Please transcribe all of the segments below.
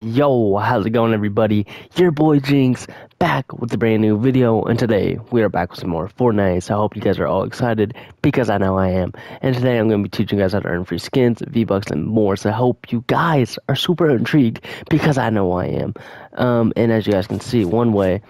Yo, how's it going everybody? Your boy Jinx back with a brand new video and today we are back with some more Fortnite so I hope you guys are all excited because I know I am. And today I'm going to be teaching you guys how to earn free skins, V-Bucks and more so I hope you guys are super intrigued because I know I am. Um, and as you guys can see, one way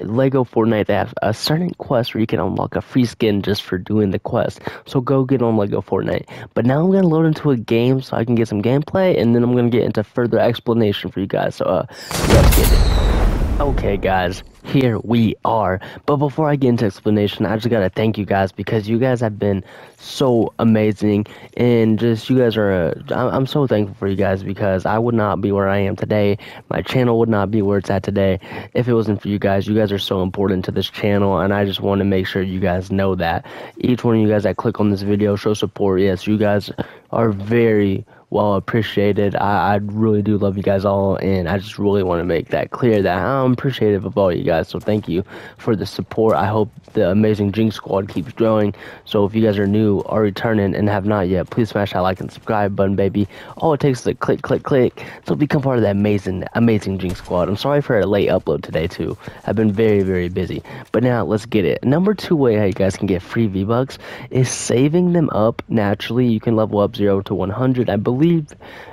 Lego Fortnite, they have a certain quest where you can unlock a free skin just for doing the quest. So go get on Lego Fortnite. But now I'm going to load into a game so I can get some gameplay, and then I'm going to get into further explanation for you guys. So uh, let's get it. Okay, guys, here we are. But before I get into explanation, I just gotta thank you guys because you guys have been so amazing and just you guys are. Uh, I'm so thankful for you guys because I would not be where I am today. My channel would not be where it's at today if it wasn't for you guys. You guys are so important to this channel, and I just want to make sure you guys know that. Each one of you guys that click on this video show support. Yes, you guys are very well appreciated. I, I really do love you guys all, and I just really want to make that clear that I'm appreciative of all you guys. So thank you for the support. I hope the amazing Jinx squad keeps growing. So if you guys are new or returning and have not yet, please smash that like and subscribe button, baby. All it takes is a click, click, click. So become part of that amazing, amazing Jinx squad. I'm sorry for a late upload today too. I've been very, very busy. But now let's get it. Number two way how you guys can get free V Bucks is saving them up naturally. You can level up zero to 100. I believe believe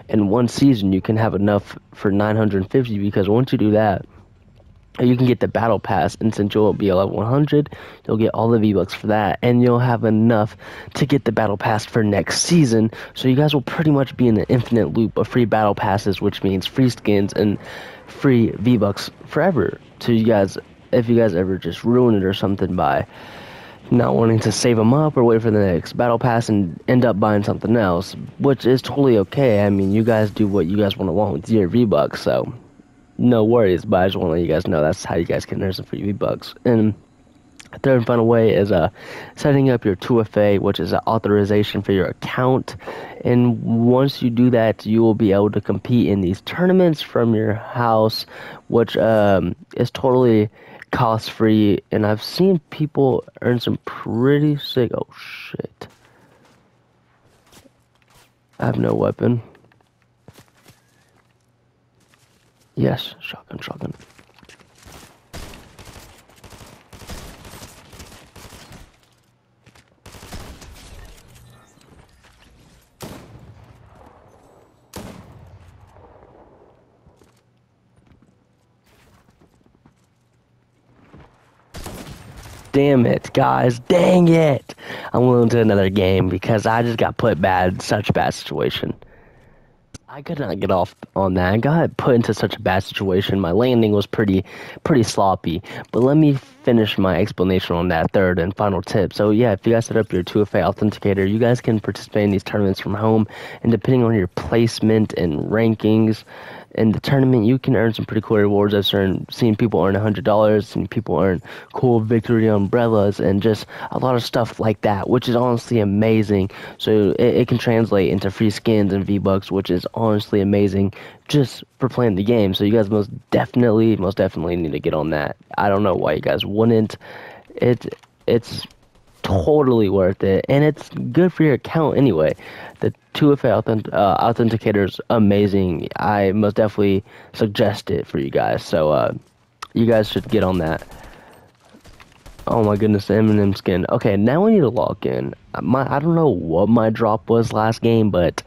in one season you can have enough for 950 because once you do that, you can get the battle pass and since you'll be level 100 you'll get all the v-bucks for that and you'll have enough to get the battle pass for next season. So you guys will pretty much be in an infinite loop of free battle passes which means free skins and free v-bucks forever so you guys if you guys ever just ruin it or something by not wanting to save them up or wait for the next battle pass and end up buying something else, which is totally okay. I mean, you guys do what you guys want to want with your V-Bucks, so no worries, but I just want to let you guys know that's how you guys can earn some free V-Bucks. And third and final way is uh, setting up your 2FA, which is an authorization for your account. And once you do that, you will be able to compete in these tournaments from your house, which um, is totally cost free, and I've seen people earn some pretty sick. Oh shit! I have no weapon. Yes, shotgun, shotgun. Damn it, guys. Dang it. I'm going to another game because I just got put bad, such a bad situation. I could not get off on that. I got put into such a bad situation. My landing was pretty, pretty sloppy. But let me finish my explanation on that third and final tip. So yeah, if you guys set up your 2FA authenticator, you guys can participate in these tournaments from home. And depending on your placement and rankings, in the tournament, you can earn some pretty cool rewards. I've seen people earn $100, seen people earn cool victory umbrellas, and just a lot of stuff like that, which is honestly amazing. So it, it can translate into free skins and V-Bucks, which is honestly amazing just for playing the game. So you guys most definitely, most definitely need to get on that. I don't know why you guys wouldn't. It, it's totally worth it, and it's good for your account anyway. The 2FA authentic, uh, authenticator is amazing. I most definitely suggest it for you guys. So uh, you guys should get on that. Oh my goodness, Eminem skin. Okay, now we need to log in. My I don't know what my drop was last game, but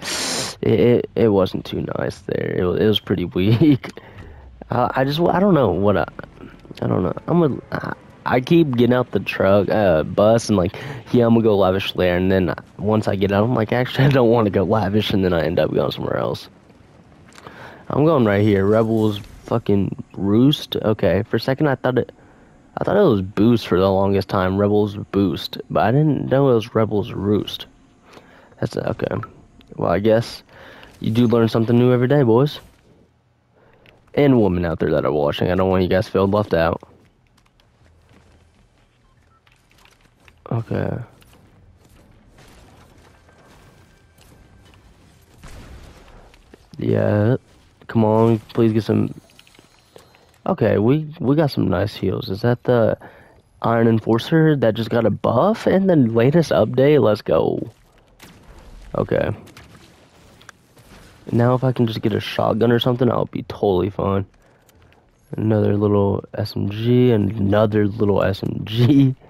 it it, it wasn't too nice there. It, it was pretty weak. Uh, I just I don't know what I I don't know. I'm a I keep getting out the truck, uh, bus, and like, yeah, I'm gonna go lavish there. And then once I get out, I'm like, actually, I don't want to go lavish, and then I end up going somewhere else. I'm going right here. Rebels fucking roost. Okay, for a second I thought it, I thought it was boost for the longest time. Rebels boost, but I didn't know it was Rebels roost. That's okay. Well, I guess you do learn something new every day, boys. And women out there that are watching. I don't want you guys feel left out. Okay. Yeah. Come on, please get some. Okay, we we got some nice heals. Is that the Iron Enforcer that just got a buff in the latest update? Let's go. Okay. Now if I can just get a shotgun or something, I'll be totally fine. Another little SMG, another little SMG.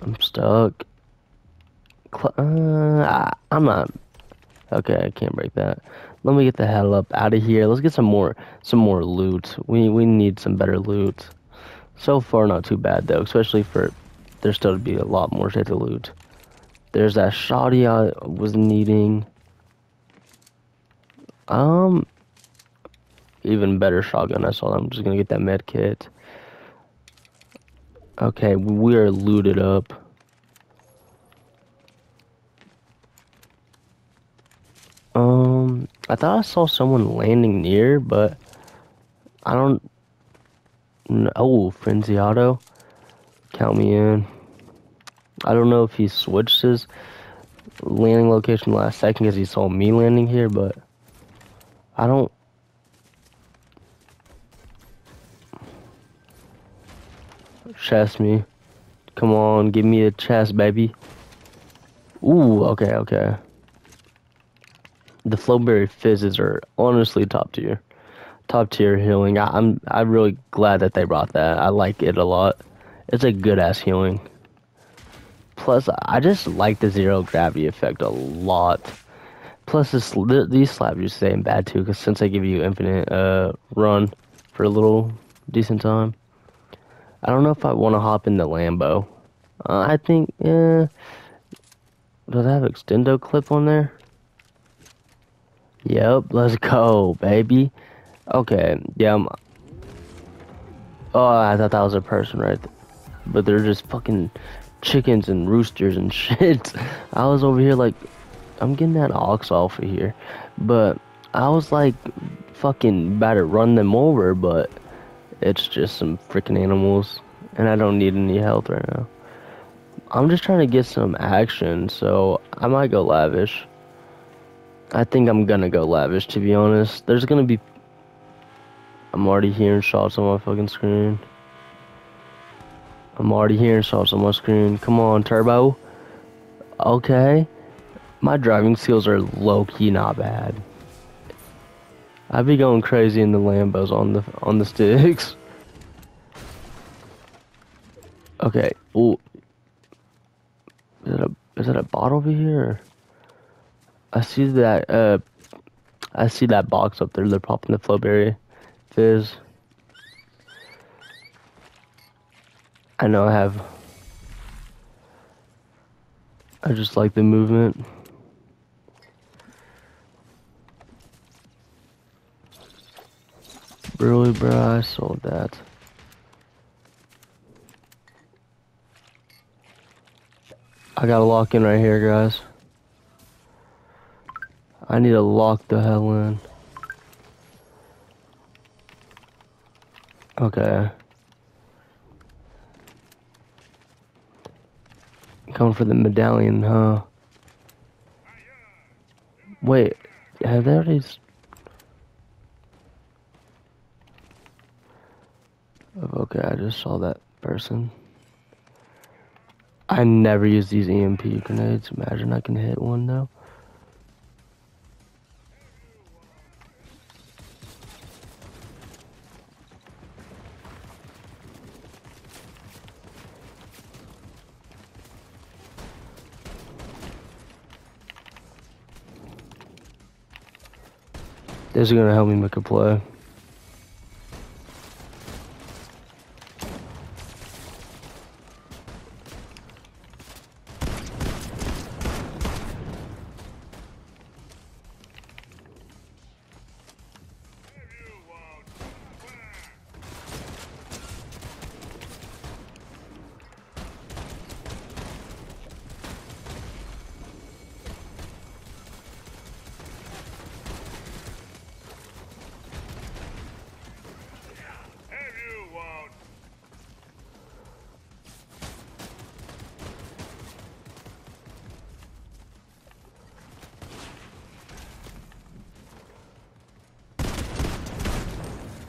I'm stuck. Uh, I'm not. Okay, I can't break that. Let me get the hell up out of here. Let's get some more, some more loot. We we need some better loot. So far, not too bad though, especially for there's still to be a lot more shit to loot. There's that shoddy I was needing. Um, even better shotgun. I saw. I'm just gonna get that med kit. Okay, we are looted up. Um, I thought I saw someone landing near, but I don't. Oh, Frenzy Auto. Count me in. I don't know if he switched his landing location last second because he saw me landing here, but I don't. Chest me. Come on, give me a chest, baby. Ooh, okay, okay the Flowberry Fizzes are honestly top tier. Top tier healing. I, I'm I'm really glad that they brought that. I like it a lot. It's a good ass healing. Plus, I just like the zero gravity effect a lot. Plus, this these slaps are staying bad too, because since they give you infinite uh run for a little decent time. I don't know if I want to hop in the Lambo. Uh, I think, yeah. Does it have extendo clip on there? Yep, let's go, baby. Okay, yeah. I'm, oh, I thought that was a person right there. But they're just fucking chickens and roosters and shit. I was over here like, I'm getting that ox off of here. But I was like, fucking about to run them over, but it's just some freaking animals. And I don't need any health right now. I'm just trying to get some action, so I might go lavish. I think I'm gonna go lavish, to be honest. There's gonna be... I'm already hearing shots on my fucking screen. I'm already hearing shots on my screen. Come on, Turbo. Okay. My driving skills are low-key not bad. I'd be going crazy in the Lambos on the on the sticks. Okay. Ooh. Is it a is it a bot over here? I see that, uh, I see that box up there. They're popping the flow flowberry fizz. I know I have. I just like the movement. Really, bro, I sold that. I gotta lock in right here, guys. I need to lock the hell in. Okay. Coming for the medallion, huh? Wait, have they already... Okay, I just saw that person. I never use these EMP grenades. Imagine I can hit one though. This is gonna help me make a play.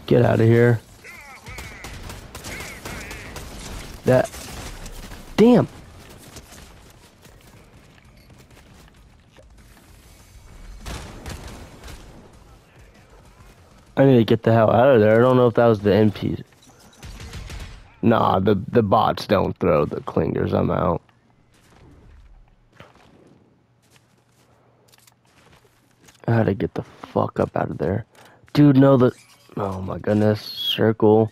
Get out of here. That. Damn. I need to get the hell out of there. I don't know if that was the MP. Nah, the, the bots don't throw the clingers. I'm out. I had to get the fuck up out of there. Dude, no, the... Oh my goodness. Circle.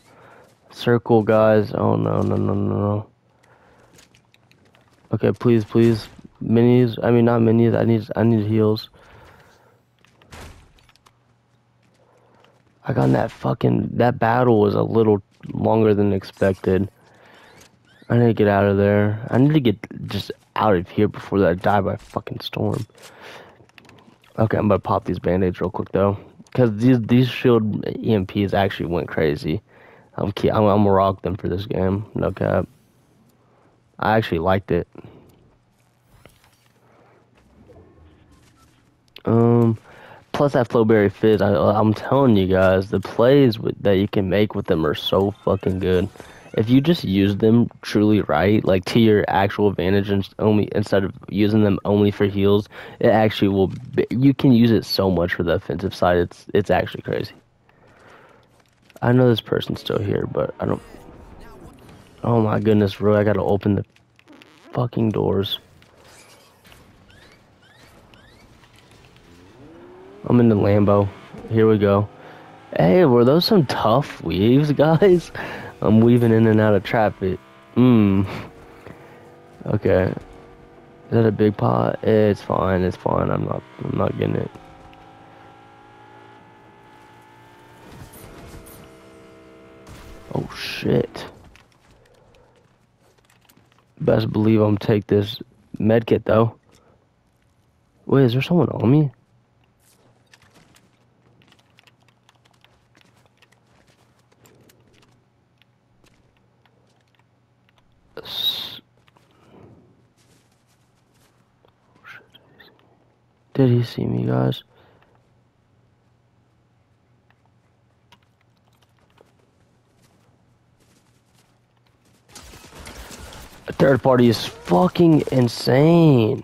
Circle, guys. Oh, no, no, no, no, no. Okay, please, please. Minis. I mean, not minis. I need, I need heals. I got that fucking... That battle was a little longer than expected. I need to get out of there. I need to get just out of here before I die by fucking storm. Okay, I'm gonna pop these band-aids real quick though. Cause these these shield EMPs actually went crazy. I'm I'm, I'm gonna rock them for this game. No cap. I actually liked it. Um, plus that Flowberry Fizz, I, I'm telling you guys, the plays with, that you can make with them are so fucking good. If you just use them truly right, like to your actual advantage, and only instead of using them only for heals, it actually will. Be, you can use it so much for the offensive side. It's it's actually crazy. I know this person's still here, but I don't. Oh my goodness, bro! I gotta open the fucking doors. I'm in the Lambo. Here we go. Hey, were those some tough weaves, guys? I'm weaving in and out of traffic. Mmm. Okay. Is that a big pot? It's fine. It's fine. I'm not. I'm not getting it. Oh shit. Best believe I'm take this medkit though. Wait, is there someone on me? Did he see me, guys? A third party is fucking insane.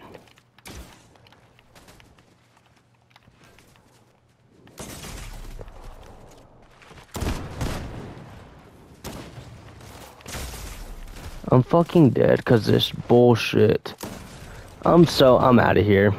I'm fucking dead because this bullshit. I'm so, I'm out of here.